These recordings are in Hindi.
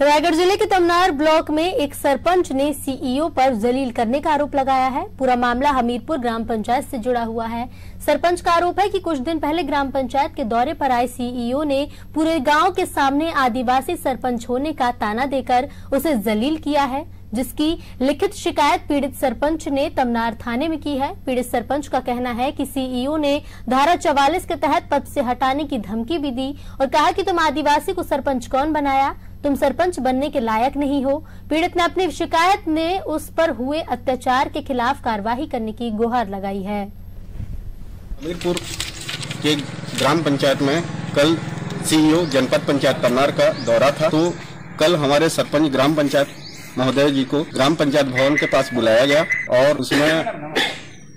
रायगढ़ ज़िले के तमनार ब्लॉक में एक सरपंच ने सीईओ पर जलील करने का आरोप लगाया है। पूरा मामला हमीरपुर ग्राम पंचायत से जुड़ा हुआ है। सरपंच का आरोप है कि कुछ दिन पहले ग्राम पंचायत के दौरे पर आए सीईओ ने पूरे गाँव के सामने आदिवासी सरपंच होने का ताना देकर उसे जलील किया है, जिसकी लिखित शिकायत पीड़ित सरपंच ने तमनार थाने में की है। पीड़ित सरपंच का कहना है कि सीईओ ने धारा चवालीस के तहत पद से हटाने की धमकी भी दी और कहा कि तुम आदिवासी को सरपंच कौन बनाया? तुम सरपंच बनने के लायक नहीं हो। पीड़ित ने अपनी शिकायत में उस पर हुए अत्याचार के खिलाफ कार्यवाही करने की गुहार लगाई है। हमीरपुर के ग्राम पंचायत में कल सीईओ जनपद पंचायत करनार का दौरा था। तो कल हमारे सरपंच ग्राम पंचायत महोदय जी को ग्राम पंचायत भवन के पास बुलाया गया और उसमें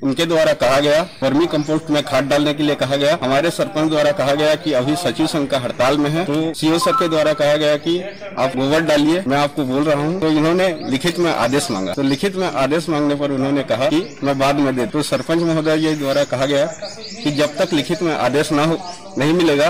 उनके द्वारा कहा गया, वर्मी कंपोस्ट में खाद डालने के लिए कहा गया। हमारे सरपंच द्वारा कहा गया कि अभी सचिव संघ का हड़ताल में है। तो सीओ सर के द्वारा कहा गया कि आप गोबर डालिए, मैं आपको बोल रहा हूँ। तो इन्होंने लिखित में आदेश मांगा। तो लिखित में आदेश मांगने पर उन्होंने कहा कि मैं बाद में दे तो सरपंच महोदय जी द्वारा कहा गया कि जब तक लिखित में आदेश न हो, नहीं मिलेगा,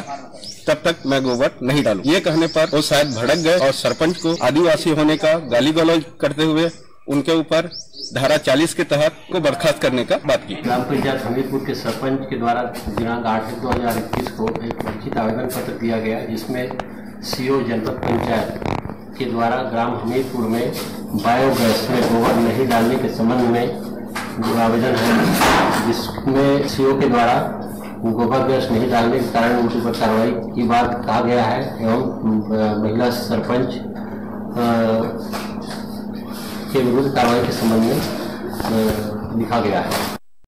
तब तक मैं गोबर नहीं डालू। ये कहने पर वो शायद भड़क गए और सरपंच को आदिवासी होने का गाली गलौज करते हुए उनके ऊपर धारा 40 के तहत को बर्खास्त करने का बात की। ग्राम पंचायत हमीरपुर के सरपंच के द्वारा दिनांक आठ दो हज़ार इक्कीस को एक लिखित आवेदन पत्र दिया गया, जिसमें सीओ जनपद पंचायत के द्वारा ग्राम हमीरपुर में बायोगैस में गोबर नहीं डालने के संबंध में जो आवेदन है, जिसमें सीओ के द्वारा गोबर गैस नहीं डालने के कारण उनके ऊपर कार्रवाई की बात कहा गया है, एवं महिला सरपंच के विरुद्ध कार्रवाई के संबंध में लिखा गया है।